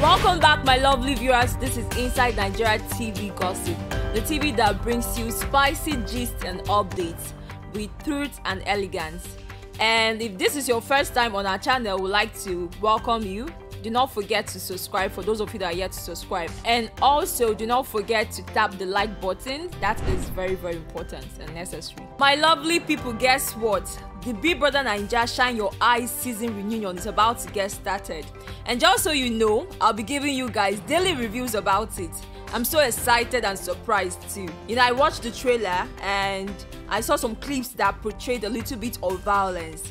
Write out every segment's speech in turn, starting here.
Welcome back, my lovely viewers. This is Inside Nigeria TV Gossip, the TV that brings you spicy gist and updates with truth and elegance. And if this is your first time on our channel, we'd like to welcome you. Do not forget to subscribe for those of you that are yet to subscribe. And also, do not forget to tap the like button. That is very, very important and necessary. My lovely people, guess what? The Big Brother Naija Shine Your Eyes season reunion is about to get started. And just so you know, I'll be giving you guys daily reviews about it. I'm so excited and surprised too. You know, I watched the trailer and I saw some clips that portrayed a little bit of violence.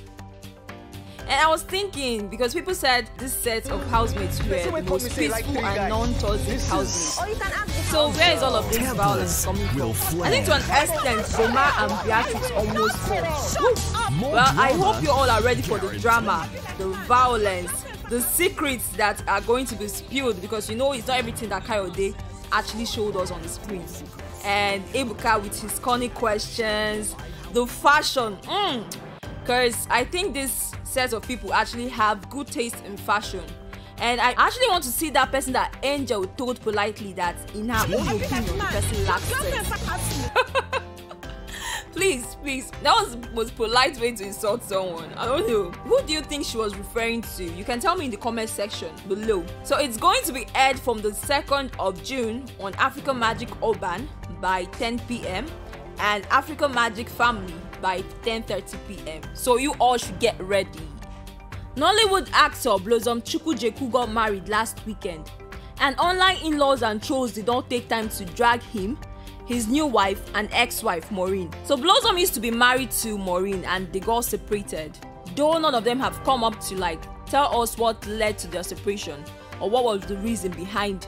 And I was thinking because people said this set of housemates were the most peaceful and non-toxic housemates. So where is all of this violence coming from? I think to an extent, Boma and Beatrice almost fought. Well, I hope you all are ready for the drama, the violence, the secrets that are going to be spilled because you know it's not everything that Kayode actually showed us on the screen. And Ebuka with his corny questions, the fashion. Mm, Because I think this set of people actually have good taste in fashion. And I actually want to see that person that Angel told politely that in her own opinion the person lacks sense. please, please, that was the most polite way to insult someone. I don't know. Who do you think she was referring to? You can tell me in the comment section below. So it's going to be aired from the 2nd of June on Africa Magic Urban by 10 p.m. and Africa Magic Family by 10:30 p.m. So you all should get ready. Nollywood actor Blossom Chukwujekwu got married last weekend, and online in-laws and trolls did not take time to drag him, his new wife and ex-wife Maureen. So Blossom used to be married to Maureen and they got separated. Though none of them have come up to like tell us what led to their separation or what was the reason behind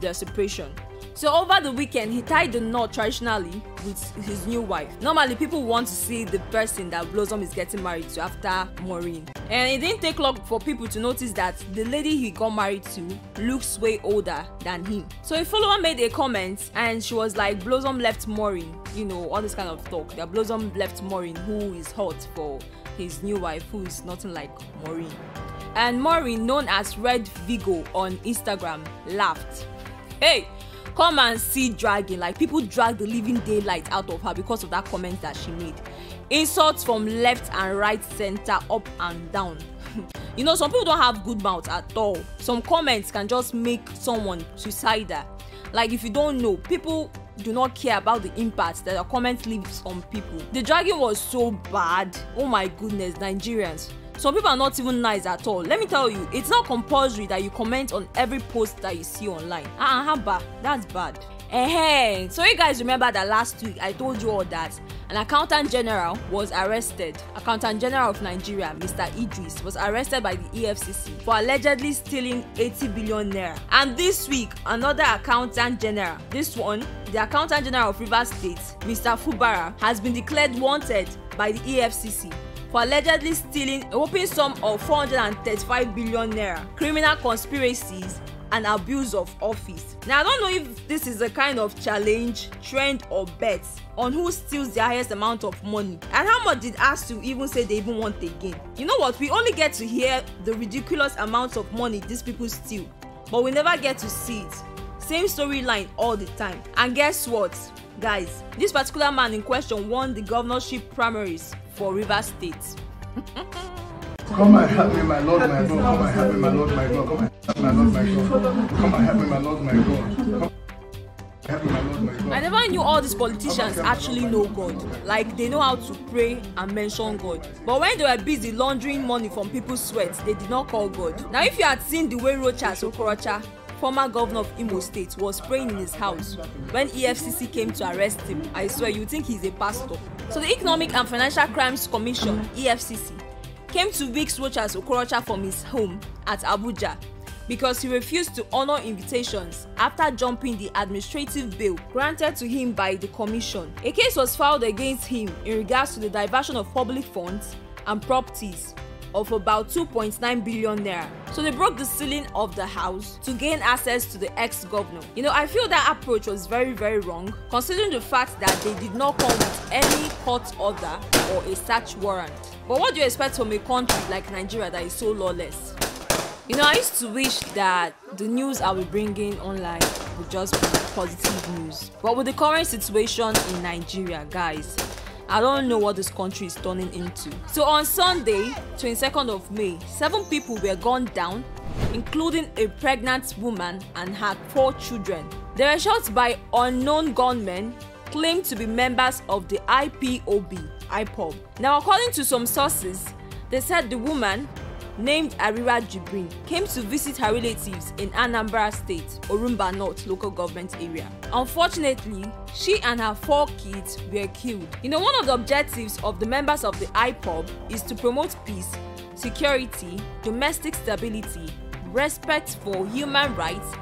their separation. So over the weekend, he tied the knot traditionally with his new wife. Normally, people want to see the person that Blossom is getting married to after Maureen. And it didn't take long for people to notice that the lady he got married to looks way older than him. So a follower made a comment and she was like, Blossom left Maureen. You know, all this kind of talk. That Blossom left Maureen, who is hot for his new wife, who is nothing like Maureen. And Maureen, known as Red Vigo on Instagram, laughed. Hey! Come and see dragging like people drag the living daylight out of her because of that comment that she made. Insults from left and right center up and down. You know some people don't have good mouth at all. Some comments can just make someone suicidal. Like if you don't know people do not care about the impact that a comment leaves on people. The dragging was so bad. Oh my goodness nigerians some people are not even nice at all. Let me tell you it's not compulsory that you comment on every post that you see online. Ah uh, haba that's bad. Eh so you guys remember that last week i told you all that an accountant general was arrested? Accountant general of nigeria mr idris was arrested by the efcc for allegedly stealing 80 billion naira. And this week another accountant general this one the accountant general of rivers state mr fubara has been declared wanted by the efcc for allegedly stealing a whopping sum of 435 billion naira criminal conspiracies and abuse of office. Now i don't know if this is a kind of challenge trend or bet on who steals the highest amount of money. And how much did asu even say they even want again? You know what? We only get to hear the ridiculous amounts of money these people steal but we never get to see it. Same storyline all the time. And guess what? Guys this particular man in question won the governorship primaries for Rivers State. Come and help me, my Lord, my God. Come and help me, my Lord, my God. Come and help me, my Lord, my God. Come and help me, my Lord, my God. I never knew all these politicians actually know God. Like they know how to pray and mention God. But when they were busy laundering money from people's sweat, they did not call God. Now if you had seen the way Rochas Okorocha former governor of Imo State, was praying in his house when EFCC came to arrest him. I swear, you think he's a pastor. So the Economic and Financial Crimes Commission, EFCC, came to Vicks Rochas Okorocha from his home at Abuja because he refused to honour invitations after jumping the administrative bail granted to him by the commission. A case was filed against him in regards to the diversion of public funds and properties of about 2.9 billion naira. So they broke the ceiling of the house to gain access to the ex-governor. You know, I feel that approach was very, very wrong, considering the fact that they did not come with any court order or a search warrant. But what do you expect from a country like Nigeria that is so lawless? You know, I used to wish that the news I will bring in online would just be positive news. But with the current situation in Nigeria, guys, I don't know what this country is turning into. So on Sunday, 22nd of May, seven people were gunned down, including a pregnant woman and her four children. They were shot by unknown gunmen claimed to be members of the IPOB, IPOB. Now, according to some sources, they said the woman named Arira Jibrin, came to visit her relatives in Anambra State, Orumba North local government area. Unfortunately, she and her four kids were killed. You know, one of the objectives of the members of the IPOB is to promote peace, security, domestic stability, respect for human rights,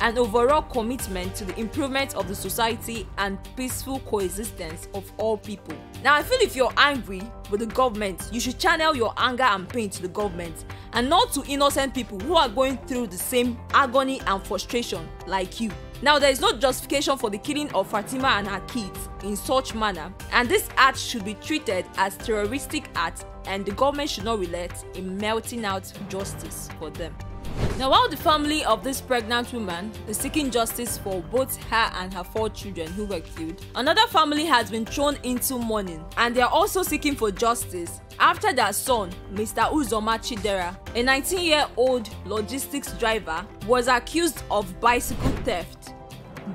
and overall commitment to the improvement of the society and peaceful coexistence of all people. Now, I feel if you're angry with the government, you should channel your anger and pain to the government and not to innocent people who are going through the same agony and frustration like you. Now, there is no justification for the killing of Fatima and her kids in such manner, and this act should be treated as terroristic act and the government should not relent in melting out justice for them. Now, while the family of this pregnant woman is seeking justice for both her and her four children who were killed, another family has been thrown into mourning and they are also seeking for justice after their son, Mr. Uzoma Chidera, a 19 year old logistics driver, was accused of bicycle theft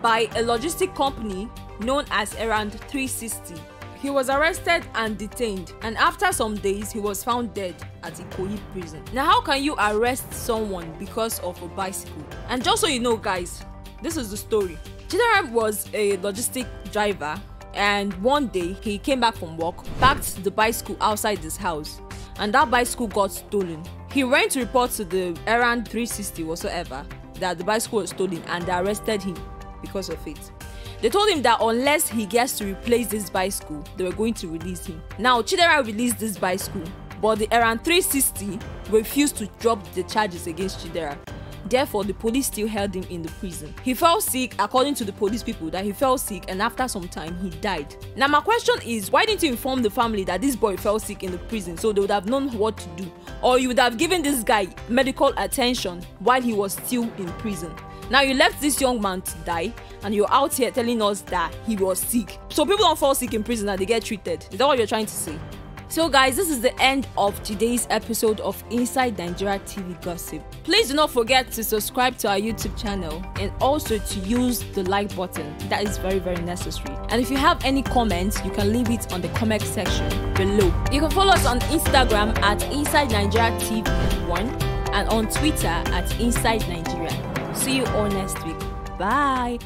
by a logistic company known as Errand 360 he was arrested and detained, and after some days, he was found dead at Ikoyi prison. Now, how can you arrest someone because of a bicycle? And just so you know, guys, this is the story. Chidera was a logistic driver, and one day he came back from work, parked the bicycle outside his house, and that bicycle got stolen. He went to report to the errand 360 whatsoever that the bicycle was stolen, and they arrested him because of it. They told him that unless he gets to replace this bicycle, they were going to release him. Now, Chidera released this bicycle, but the Errand 360 refused to drop the charges against Chidera. Therefore, the police still held him in the prison. He fell sick, according to the police people, that he fell sick and after some time he died. Now, my question is why didn't you inform the family that this boy fell sick in the prison so they would have known what to do? Or you would have given this guy medical attention while he was still in prison? Now, you left this young man to die and you're out here telling us that he was sick. So people don't fall sick in prison and they get treated. Is that what you're trying to say? So, guys, this is the end of today's episode of Inside Nigeria TV Gossip. Please do not forget to subscribe to our YouTube channel and also to use the like button. That is very, very necessary. And if you have any comments, you can leave it on the comment section below. You can follow us on Instagram at Inside Nigeria TV1 and on Twitter at Inside Nigeria. See you all next week. Bye.